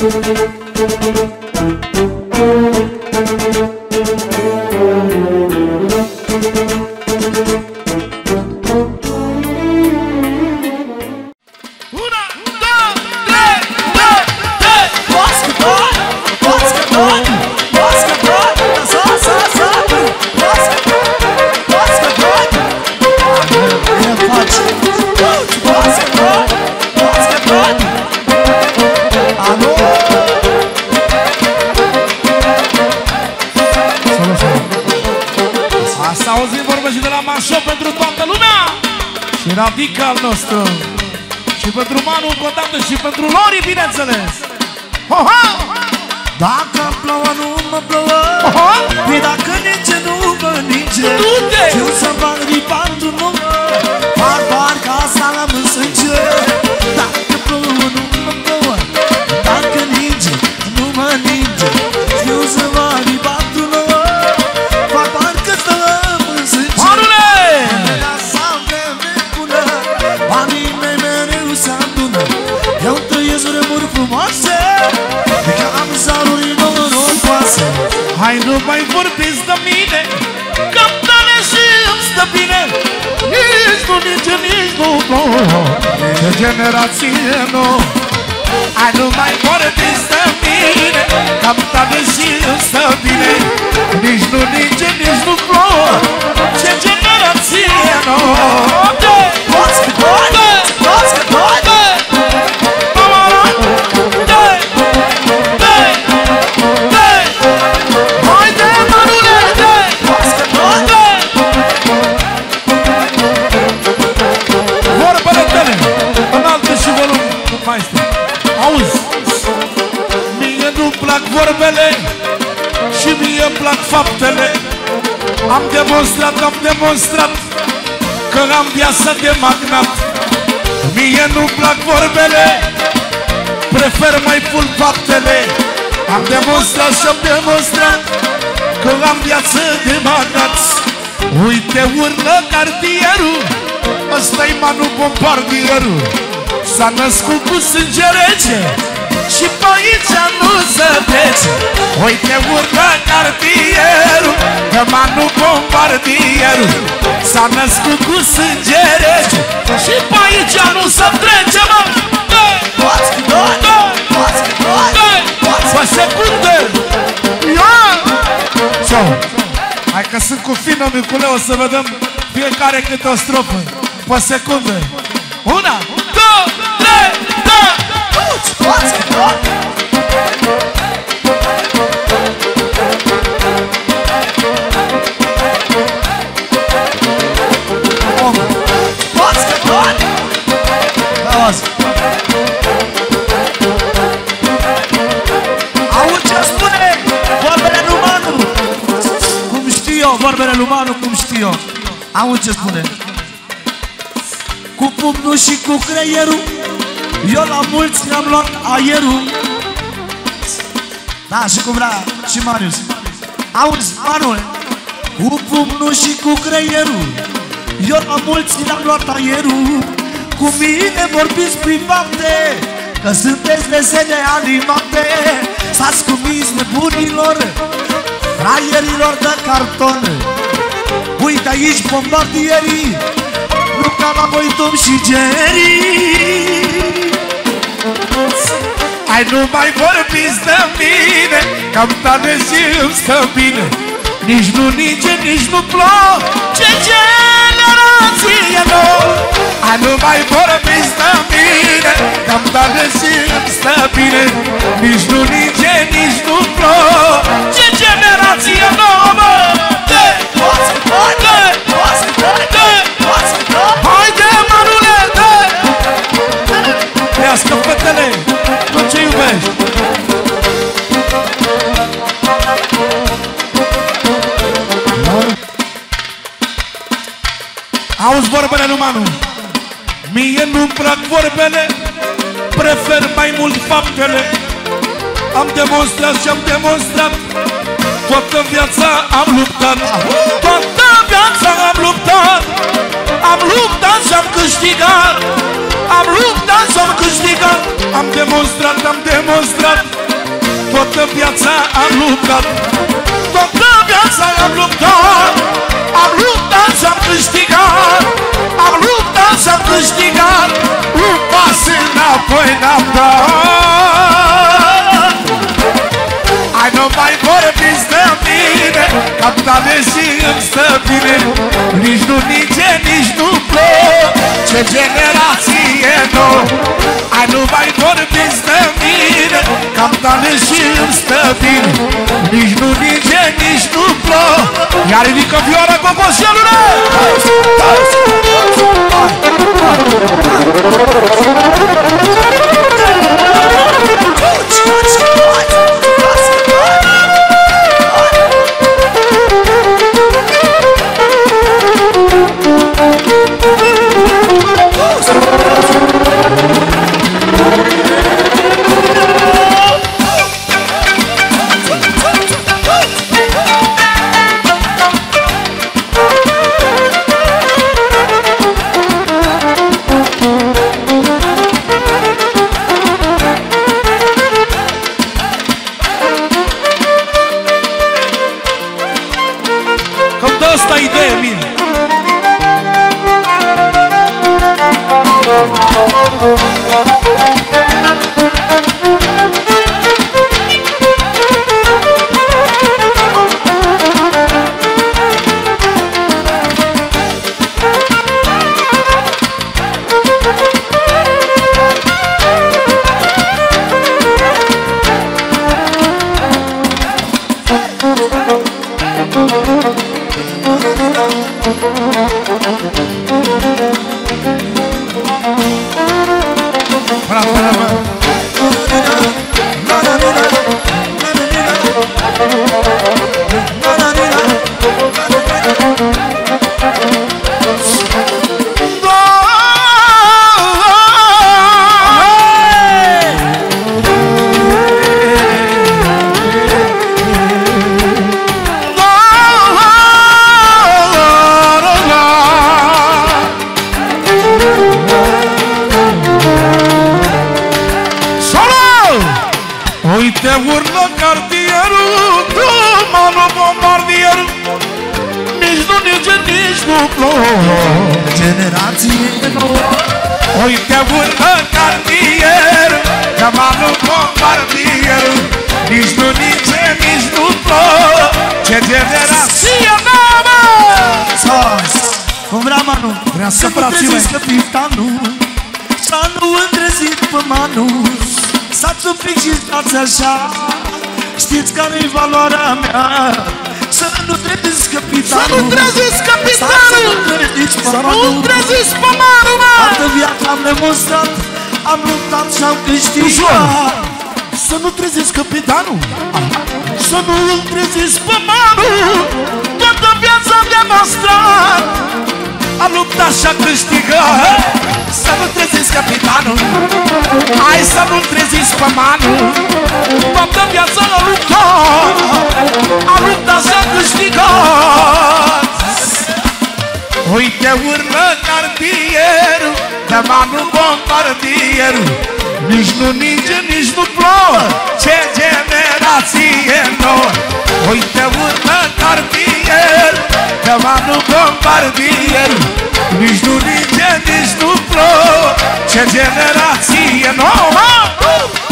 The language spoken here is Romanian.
Una, Asta auzim vorbe și de la Manșo pentru toată lumea Și radical nostru Și pentru Manu încă o dată și pentru Lori, bineînțeles Ho, ho! Dacă plouă, nu mă plouă Oho! Păi dacă ninge, nu mă ninge Du-te! Eu să bag ripandul nu frumoase. Că am zaruri norocoase Hai nu mai vorbiți de mine Că îmi tale și îmi stă bine. Nici nu, nici, nici nu plouă Ce generație nouă. Hai nu mai vorbiți de mine Că îmi tale și Am demonstrat, am demonstrat Că am viața de magnat. Mie nu-mi plac vorbele Prefer mai mult faptele. Am demonstrat și am demonstrat Că am viață de magnat. Uite urlă cartierul Ăsta-i Manu Bombardierul. S-a născut cu sânge rece Și pe aici nu se trece Uite urlă cartierul Că Manu Bombardierul. S-a născut cu sânge rece. Și pe aici nu se trece, mă. Basketball Basketball Pe secundă. Ia! Ciao Hai că sunt cu fină, micule, o să vedem fiecare câte o strofă. Pe secundă. Una, două, vorbele lui Manu? Cum știu eu, vorbele lui Manu, cum știu eu? Auzi ce spune. Cu pumnul și cu creierul Eu la mulți mi-am luat aerul Da, și cum vrea și Marius. Auzi, Manu Cu pumnul și cu creierul Eu la mulți mi-am luat aerul Cu mine vorbiți prin fapte Că sunteți desene animate. Stați cu minți nebunilor Fraierilor de carton. Uite aici bombardierii Nu ca la voi Tom și Jerry Hai nu mai vorbiți de mine Că-am tare și îmi stă bine. Nici nu ninge, nici nu plouă Ce generație nouă Hai nu mai vorbiți de mine Că-am tare și îmi stă bine. Nici nu ninge, vorbele lui Manu Mie nu-mi plac vorbele Prefer mai mult faptele. Am demonstrat și am demonstrat Toată viața am luptat. Toată viața am luptat Am luptat și am câștigat. Am luptat și am câștigat. Am demonstrat, am demonstrat Toată viața am luptat. Toată viața am luptat Am luptat îmi stă bine Nici nu nice, nici nu plec Ce generație nouă. Hai nu mai vorbiți de mine Că-am tale și îmi stă bine Nici nu nice, nici nu plec Iar ridică vioara cocoșelule Cam de asta Está e dele Uite urlă cartierul Dumanul bombardierul Nici nu nici nici nu plouă Generație nouă Uite urlă cartierul Dumanul bombardierul Nici nu nici nici nu plouă Ce generație nouă Sos Cum vrea Manu? Vrea să Să nu frații treziți mei. capitanul Să nu întrezit pe Manu Stați un pic și stați așa. Știți care-i valoarea mea? Să nu treziți capitanul Să nu treziți capitanul! Să nu treziți pe Să Manu nu treziți pomarul, mă! Toată viața am demonstrat Am luptat și am Ușor. câștigat Să nu treziți capitanul Să nu îl treziți pămarul Toată viața am demonstrat Am luptat și am câștigat. Să nu treziți capitanul Hai să nu treziți pămarul Toată viața am luptat Am luptat și am câștigat. Uite urlă cartierul De manu bombardierul. Nici nu ninge, nici nu plouă Ce generație nouă. Uite urlă cartierul De manu bombardierul. Nici nu ninge, nici nu plouă Ce generație nouă